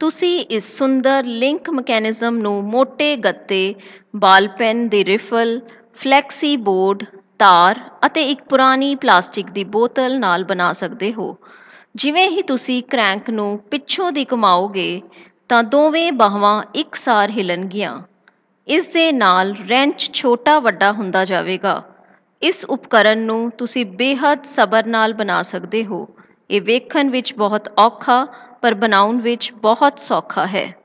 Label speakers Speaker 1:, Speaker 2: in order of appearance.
Speaker 1: ਤੁਸੀਂ ਇਸ ਸੁੰਦਰ link mechanism ਨੂੰ ਮੋਟੇ ਗੱਤੇ, ਬਾਲ ਦੀ ਰਿਫਲ, ਫਲੈਕਸੀ ਬੋਰਡ, ਤਾਰ ਅਤੇ ਇੱਕ ਪੁਰਾਣੀ ਪਲਾਸਟਿਕ ਦੀ ਬੋਤਲ ਨਾਲ ਬਣਾ ਸਕਦੇ ਹੋ। ਜਿਵੇਂ ਹੀ ਤੁਸੀਂ ਕ੍ਰੈਂਕ ਨੂੰ ਪਿੱਛੋਂ ਦੀ ਘੁਮਾਓਗੇ, ਤਾਂ ਦੋਵੇਂ ਬਾਹਾਂ ਇਕਸਾਰ ਹਿਲਣਗੀਆਂ। ਇਸ ਦੇ ਨਾਲ ਰੈਂਚ ਛੋਟਾ ਵੱਡਾ ਹੁੰਦਾ ਜਾਵੇਗਾ। ਇਸ ਉਪਕਰਨ ਨੂੰ ਤੁਸੀਂ ਬੇਹੱਦ ਸਬਰ ਨਾਲ ਬਣਾ ਸਕਦੇ ਹੋ। ਇਹ ਵੇਖਣ ਵਿੱਚ ਬਹੁਤ ਔਖਾ ਪਰ ਬਣਾਉਣ ਵਿੱਚ ਬਹੁਤ ਸੌਖਾ ਹੈ।